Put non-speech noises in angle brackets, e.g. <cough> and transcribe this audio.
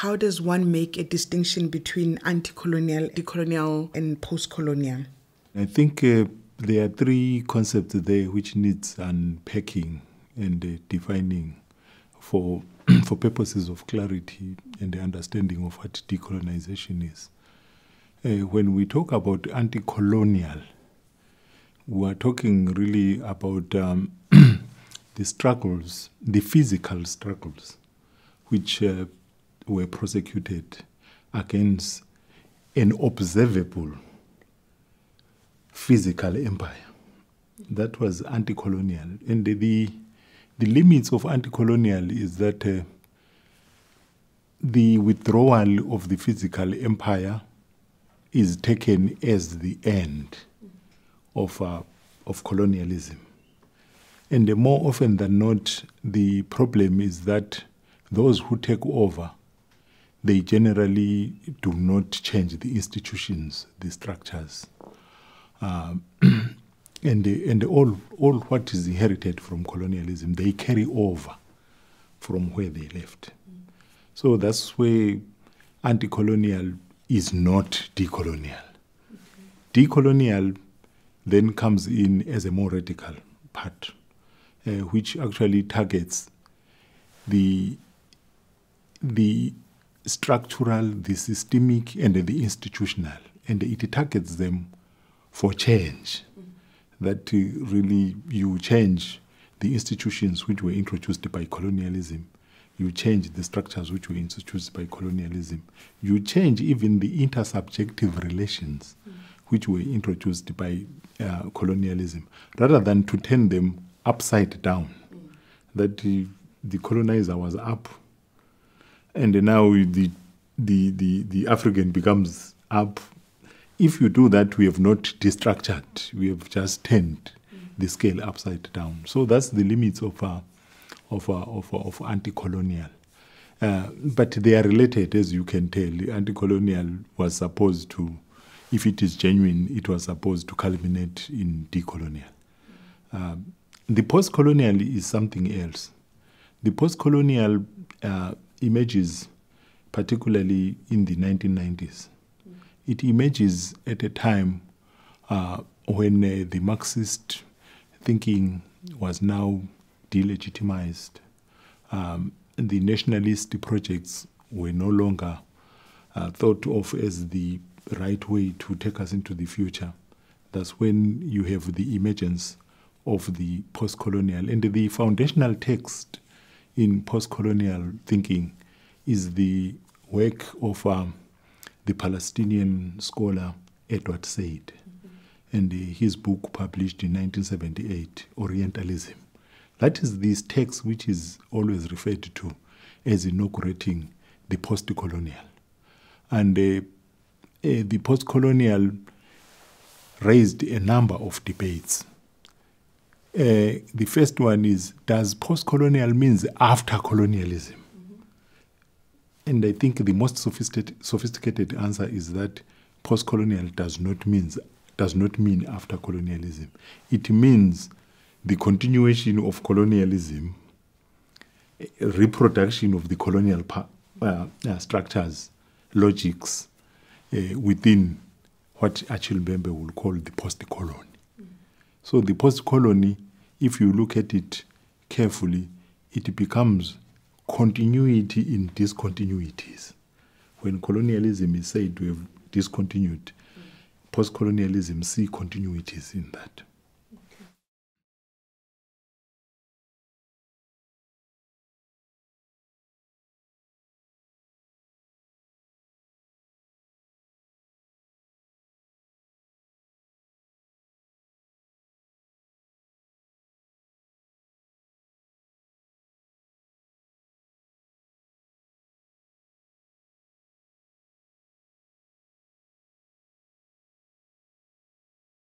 how does one make a distinction between anti-colonial, decolonial, and post-colonial? I think uh, there are three concepts there which needs unpacking and uh, defining for <clears throat> for purposes of clarity and the understanding of what decolonization is. Uh, when we talk about anti-colonial, we are talking really about um, <clears throat> the struggles, the physical struggles, which uh, were prosecuted against an observable physical empire. That was anti-colonial, and the, the limits of anti-colonial is that uh, the withdrawal of the physical empire is taken as the end of uh, of colonialism, and uh, more often than not, the problem is that those who take over, they generally do not change the institutions, the structures. Um, <clears throat> and and all all what is inherited from colonialism they carry over from where they left. So that's where anti-colonial is not decolonial. Decolonial then comes in as a more radical part, uh, which actually targets the the structural, the systemic, and the institutional, and it targets them for change that uh, really you change the institutions which were introduced by colonialism. You change the structures which were introduced by colonialism. You change even the intersubjective relations which were introduced by uh, colonialism, rather than to turn them upside down. That uh, the colonizer was up, and now the, the, the, the African becomes up if you do that, we have not destructured, we have just turned the scale upside down. So that's the limits of, uh, of, uh, of, uh, of anti-colonial. Uh, but they are related, as you can tell. Anti-colonial was supposed to, if it is genuine, it was supposed to culminate in decolonial. Um, the post-colonial is something else. The post-colonial uh, emerges particularly in the 1990s it emerges at a time uh, when uh, the Marxist thinking was now delegitimized. Um, the nationalist projects were no longer uh, thought of as the right way to take us into the future. That's when you have the emergence of the post colonial. And the foundational text in post colonial thinking is the work of um, the Palestinian scholar Edward Said, mm-hmm. and uh, his book published in 1978, Orientalism. That is this text which is always referred to as inaugurating the post colonial. And uh, uh, the post colonial raised a number of debates. Uh, the first one is Does post colonial means after colonialism? And I think the most sophisticated, sophisticated answer is that post-colonial does not mean does not mean after colonialism. It means the continuation of colonialism, reproduction of the colonial uh, uh, structures, logics uh, within what Achille Mbembe will call the post-colony. Mm. So the post-colony, if you look at it carefully, it becomes continuity in discontinuities. When colonialism is said to have discontinued, post colonialism see continuities in that.